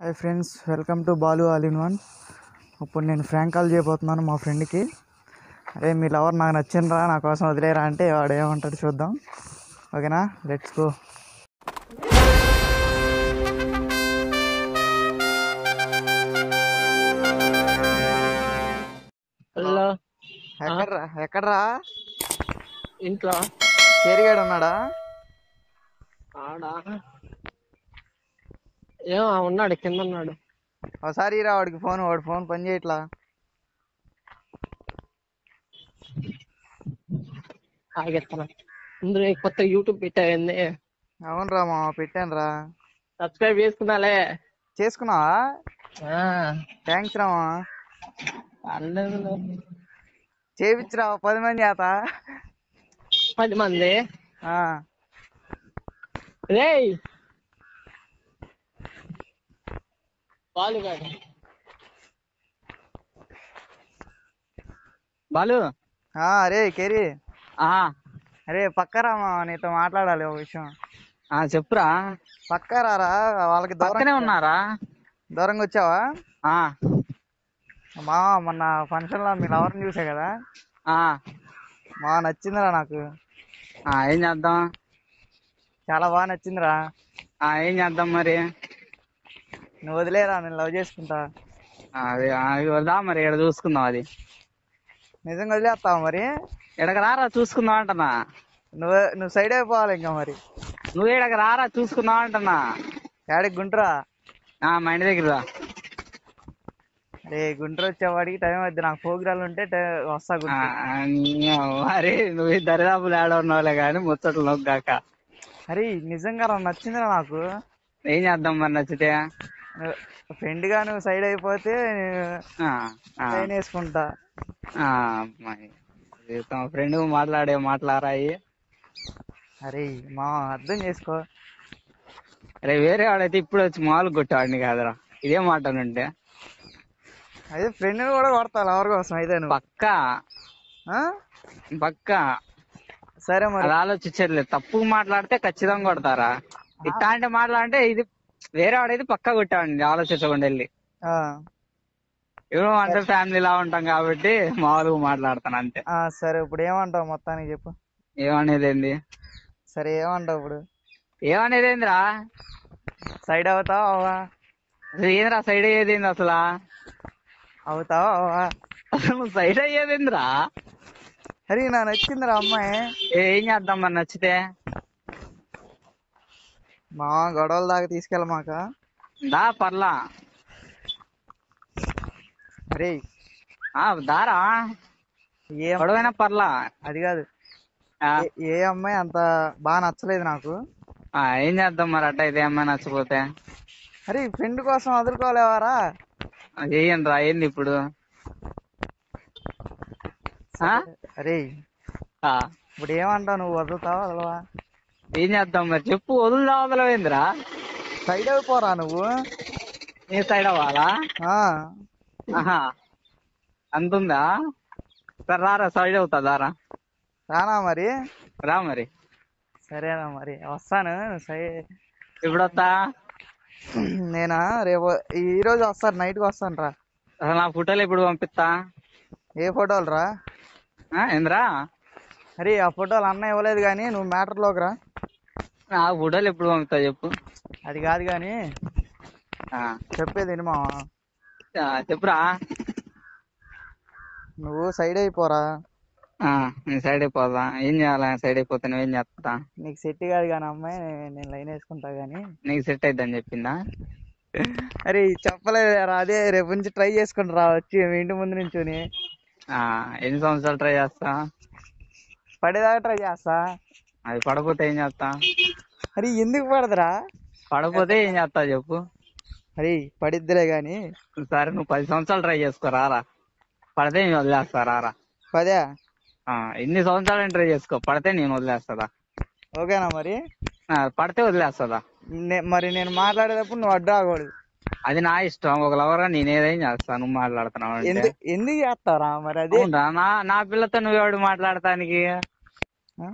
Hi friends welcome to Balu all in one. ఇప్పుడు నేను prank call చేయబోతున్నాను మా ఫ్రెండ్కి. అరే మీ లవర్ నాకు నచ్చిండ్రా నా కోసం వదిలేరా అంటే వాడు ఏమంటాడు చూద్దాం. ఓకేనా? Let's go. హలో. ఎక్కడ్రా? ఎక్కడ్రా? ఇంట్లో. కేరిగాడు ఉన్నాడా? ఆడా? ఏమో ఉన్నాడు కింద ఉన్నాడు. ఒకసారి రా వాడికి ఫోన్ వాడు ఫోన్ పని చేయట్లా. ఆగెత్తనా? ఇందులో కొత్త యూట్యూబ్ పెట్టాయింది అవునరా మా పెట్టాను రా. సబ్స్క్రైబ్ చేసుకున్నాలే. చేసుకున్నావా? థ్యాంక్స్ రామా పర్లేదు. చేపించురా పది మంది చేత. పది మంది? ఆ, రేయ్ బాలుగాడు బాలు? అరే కేరి. ఆ. అరే పక్క రామా నీతో మాట్లాడాలి ఒక విషయం. ఆ చెప్పురా. పక్క రారా వాళ్ళకి పక్కనే దూరం ఉన్నారా? దూరంగా వచ్చావా? ఆ. మా మొన్న ఫంక్షన్లో మీ లవర్ని చూసా కదా? ఆ. మా నచ్చిందిరా నాకు. ఆ, ఏం చేద్దాం? చాలా బాగా నచ్చిందిరా. ఆ ఏం చేద్దాం మరి? నువ్వు వదిలేరా నేను లవ్ చేసుకుంటా. అది అది వద్దా మరి ఇక్కడ చూసుకుందాం అది. నిజంగా వదిలేస్తావా మరి? ఇక్కడికి రారా చూసుకుందాం అంటున్నా. నువ్వు నువ్వు సైడ్ అయిపోవాలి ఇంకా మరి. నువ్వు ఇక్కడికి రారా చూసుకుందాం అంటున్నా. యాడికి గుంటరా? ఆ, మా ఇంటి దగ్గర రా. అరే గుంటూరు వచ్చేవాడికి టైం అవుద్ది నాకు ప్రోగ్రాలు ఉంటే టై- వస్తా ఆ, గుంటూరు. నీ నువ్వు ఈ దరిదాపులు ఆడ ఉన్నావులే కానీ ముచ్చట్లు నొక్కాక. అరే నిజంగా రా నచ్చిందిరా నాకు. ఏం చేద్దాం మరి నచ్చితే? ఫ్రెండ్గా నువ్వు సైడ్ అయిపోతే లైన్ వేసుకుంటా. ఫ్రెండ్ మాట్లాడే మాట్లాడాయి. అరే మా అర్థం చేసుకో. అరే వేరే వాడైతే ఇప్పుడు వచ్చి మాలు కొట్టేవాడిని కాదురా. ఇదే మాట నుండి అదే ఫ్రెండ్ కూడా కొడతా లవర్ కోసం అయితే నువ్వు? పక్కా? ఆ? పక్కా? సరే మరి. ఆలోచించట్లేదు. తప్పు మాట్లాడితే ఖచ్చితంగా కొడతారా? ఇట్లాంటి మాట్లాడితే ఇది వేరే వాడైతే పక్కా కొట్టామండి ఆలోచించకుండా వెళ్ళి అంటే ఫ్యామిలీ లా ఉంటాం కాబట్టి మామూలుగా మాట్లాడతాను అంతే. ఆ, సరే ఇప్పుడు ఏమంటావు మొత్తానికి చెప్పు. ఏమనేది ఏంది సరే ఏమంటావు ఇప్పుడు? ఏమనేది ఏందిరా సైడ్ అవుతావా ఏందిరా సైడ్ అయ్యేది ఏంది అసలు? అవుతావా అవా అసలు సైడ్ అయ్యేది ఏందిరా అరే నా నచ్చిందిరా అమ్మాయి. ఏ, ఏం చేద్దాం మరి నచ్చితే? మా గొడవల దాకా తీసుకెళ్ళమాక దా పర్లా. అరే. ఆ దారా. ఏ గొడవైనా పర్లా. అది కాదు. ఏ- అమ్మాయి అంత బాగా నచ్చలేదు నాకు. ఆ, ఏం చేద్దాం మరి అట్ట అయితే అమ్మాయి నచ్చపోతే అరే ఫ్రెండ్ కోసం వదులుకోలేవారా? చెయ్యండి రా ఏంది ఇప్పుడు? అరే. ఇప్పుడు ఏమంటావు నువ్వు వదులుతావా వదలవా? ఏం చేద్దాం మరి? చెప్పు వదులుదా వదలవేందిరా సైడ్ అయిపోరా నువ్వు? నీ సైడ్ అవ్వాలా అంతుందా? సరే రారా సైడ్ అవుతా దారా. రానా మరి? రా మరి. సరేనా మరి వస్తాను. సై ఇప్పుడు వస్తా నేనా? రేపు ఈ రోజు వస్తాను నైట్కి వస్తాను రా. అసలు నా ఫోటోలు ఎప్పుడు పంపిస్తా? ఏ ఫోటోలు రా? ఆ, ఏందిరా? అరే ఆ ఫోటోలు అన్న ఇవ్వలేదు కానీ నువ్వు మ్యాటర్లోకి రా. నా ఫోటోలు ఎప్పుడు పంపుతా చెప్పు. అది కాదు కానీ ఆ, చెప్పేది ఆ, చెప్పురా. నువ్వు సైడ్ అయిపోరా. ఆ, నేను సైడ్ అయిపోదా? ఏం చేయాలా? సైడ్ అయిపోతే నువ్వేం చేస్తా? నీకు సెట్ కాదు కానీ అమ్మాయి నేను లైన్ వేసుకుంటా కానీ నీకు సెట్ అయిద్దని చెప్పిందా? అరే చెప్పలేదు అదే రేపు నుంచి ట్రై చేసుకుని రా వచ్చి మీ ఇంటి ముందు నుంచుని. ఆ, ఎన్ని సంవత్సరాలు ట్రై చేస్తా? పడేదాకా ట్రై చేస్తా. అది పడపోతే ఏం చేస్తా? అరే ఎందుకు పడదురా? పడపోతే ఏం చేస్తా చెప్పు. అరే పడిద్దిలే గాని. సరే నువ్వు పది సంవత్సరాలు ట్రై చేసుకో రారా. పడితే నేను వదిలేస్తా రారా. పదే? ఆ, ఎన్ని సంవత్సరాలు ట్రై చేసుకో పడితే నేను వదిలేస్తుందా? ఓకేనా మరి? ఆ, పడితే వదిలేస్తుందా? నే- మరి నేను మాట్లాడేటప్పుడు నువ్వు అడ్డు రాకూడదు అది నా ఇష్టం ఒక లవర్గా నేనేదేం చేస్తాను నువ్వు మాట్లాడుతున్నావు అంటే. ఎందుకు ఎందుకు చేస్తారా మరి అది? అవునురా, నా నా పిల్లతో నువ్వెవడు మాట్లాడటానికి? ఆ?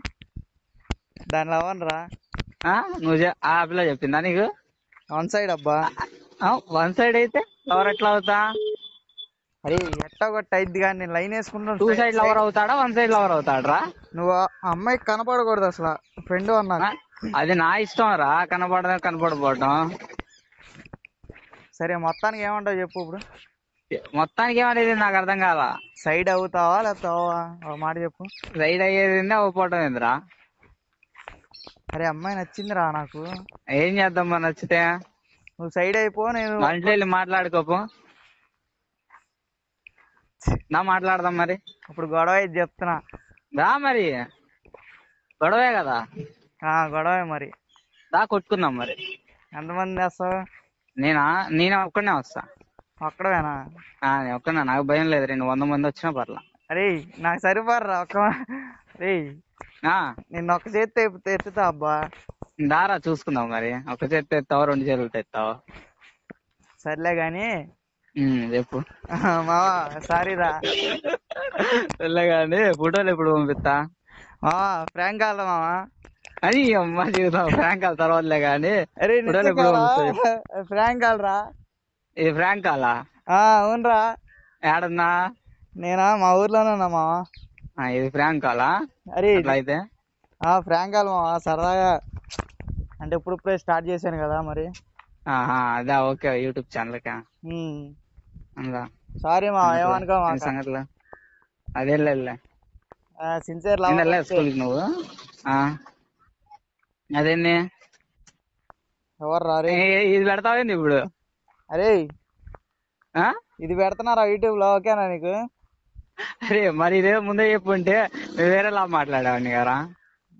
దానిలో అవనరా ఆ? నువ్వు ఆ పిల్ల చెప్పిందా నీకు? వన్ సైడ్ అబ్బా. వన్ సైడ్ అయితే లవర్ ఎట్లా అవుతా? అరే ఎట్టా కొట్ట అయిద్ది కానీ నేను లైన్ వేసుకుంటాను టూ సైడ్ లవర్ అవుతాడా వన్ సైడ్ లవర్ అవుతాడ్రా? నువ్వు ఆ అమ్మాయికి కనపడకూడదు అసలు ఫ్రెండ్ అన్నా? అది నా ఇష్టం రా కనపడడం కనపడపోవడం సరే మొత్తానికి ఏమంటావు చెప్పు ఇప్పుడు. మొత్తానికి ఏమనేది నాకు అర్థం కాల? సైడ్ అవుతావా లేకపోతే మాట చెప్పు. రైడ్ అయ్యేది ఏంది, అవ్వపోవడం ఏందిరా? అరే అమ్మాయి నచ్చిందిరా నాకు. ఏం చేద్దాం నచ్చితే? నువ్వు సైడ్ అయిపో నేను మా ఇంట్లో వెళ్ళి మాట్లాడుకోపు. నా మాట్లాడదాం మరి. ఇప్పుడు గొడవ అయింది చెప్తున్నా. రా మరి. గొడవే కదా. ఆ గొడవే మరి. దా కొట్టుకుందాం మరి. ఎంతమంది వేస్తావు నేనా? నేను ఒక్కనే వస్తా. ఒక్కడవేనా? ఆ, నేను ఒక్కనే నాకు భయం లేదు. రెండు వంద మంది వచ్చినా పర్లా. అరే నాకు సరిపోర్రా ఒక్క రే ఆ, నిన్న ఒక్క చేతి ఎత్తుతా అబ్బా. దారా చూసుకుందాం మరి. ఒక చేతి ఎత్తావా రెండు చేతులతో ఎత్తావా? సర్లే గాని. చెప్పు. మావా సారీ రా. వెళ్ళగానే ఫోటోలు ఎప్పుడు పంపిస్తా? మావా ఫ్రాంక్ కాదా మావా? అని అమ్మ జీవితం ఫ్రాంక్ కాల్ తర్వాతలే కానీ అరే ఫోటోలు ఎప్పుడు పంపిస్తావు ఫ్రాంక్ ఫ్రాంక్ కాలా ఆ అవునరా. ఏడన్నా? నేనా? మా ఊర్లోనే ఉన్నా మావా. ఇది ఫ్రాంక్ కాలా అరే అయితే ఆ ఫ్రాంక్ కాల్ మావా? సరదాగా అంటే ఇప్పుడు ఇప్పుడే స్టార్ట్ చేశాను కదా మరి. ఆహా అదా ఓకే యూట్యూబ్ ఛానల్ కా? సారీ మావా ఏమనుకో ఏం సంగతులు? అదే సిన్సియర్ లవ్ స్కూల్కి నువ్వు? ఆ? అదేంది? ఎవరు రా రే ఏ- ఇది పెడతావేంది ఇప్పుడు? అరే ఆ? ఇది పెడుతున్నారా యూట్యూబ్లో ఓకేనా నీకు? అరే మరి ఇదే ముందే చెప్పుంటే వేరేలా మాట్లాడావని కదా.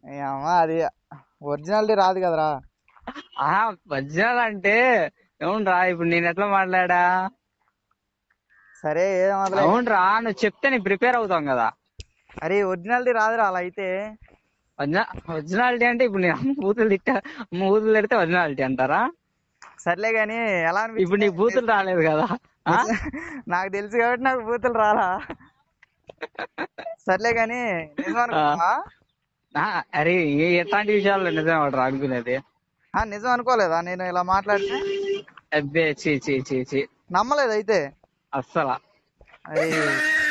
ఏ అమ్మా అది ఒరిజినాలిటీ రాదు కదరా. ఆ ఒరిజినల్ అంటే అవునరా ఇప్పుడు నేను ఎట్లా మాట్లాడా? సరే ఏం వదిలే అవునరా నువ్వు చెప్తే నేను ప్రిపేర్ అవుతాం కదా. అరే ఒరిజినాలిటీ రాదురా అలా అయితే. ఒరిజినాలిటీ అంటే ఇప్పుడు నేను అమ్మ బూతులు తిట్టా అమ్మ బూతులు తిడితే ఒరిజినాలిటీ అంటారా? సర్లే గాని ఎలా అనిపించింది ఇప్పుడు నీకు బూతులు రాలేదు కదా ఆ? నాకు తెలుసు కాబట్టి నాకు బూతులు రాలా. సర్లే గాని అరే ఎట్లాంటి విషయాల్లో నిజం అవడరా అనుకునేది? ఆ నిజం అనుకోలేదా? నేను ఇలా మాట్లాడితే? అబ్బే చీ చీ చీ చీ నమ్మలేదు అయితే? అస్సలా.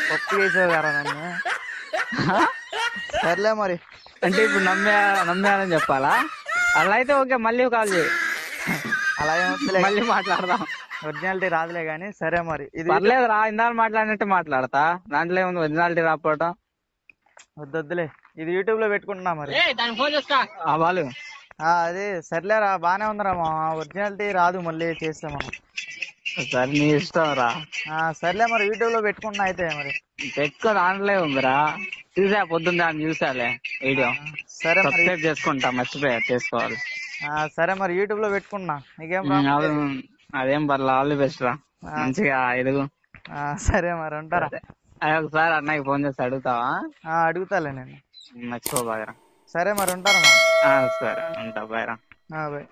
పప్పు చేసావు కదా నన్ను. సర్లే మరి. అంటే ఇప్పుడు నమ్మే నమ్మేయాలని చెప్పాలా? అలా అయితే ఓకే మళ్ళీ కాల్ చేయి. అలా మళ్ళీ మాట్లాడదాం. ఒరిజినాలిటీ రాదులే గాని సరే మరి. ఇది పర్లేదు రా ఇందాక మాట్లాడినట్టు మాట్లాడతా. దాంట్లో ఏముంది ఒరిజినాలిటీ రాకపోవటం? వద్దొద్దులే. ఇది యూట్యూబ్లో పెట్టుకుంటున్నా మరి. ఆ వాళ్ళు. ఆ అదే సర్లేరా బానే ఉందిరా మా ఒరిజినాలిటీ రాదు మళ్ళీ చేస్తే మనం సరే నీ ఇష్టం రా. ఆ సర్లే మరి యూట్యూబ్లో పెట్టుకున్నా అయితే మరి. పెట్టుకో దాంట్లో ఉందిరా. చూసా పొద్దున్న దాన్ని చూసాలే వీడియో. సరే మరి. సబ్స్క్రైబ్ చేసుకుంటా మర్చిపోయా చేసుకోవాలి. సరే మరి యూట్యూబ్లో పెట్టుకున్నా. నీకేం అదే- పర్లే ఆల్ ది బెస్ట్ రా. మంచిగా ఎదుగు ఆ సరే మరి ఉంటారా అదే ఒకసారి అన్నయ్యకి ఫోన్ చేసి అడుగుతావా? ఆ అడుగుతాలే నేను. మర్చిపోబాగరా సరే మరి ఉంటారా ఆ, సరే ఉంటా బాయ్ రా. బాయ్.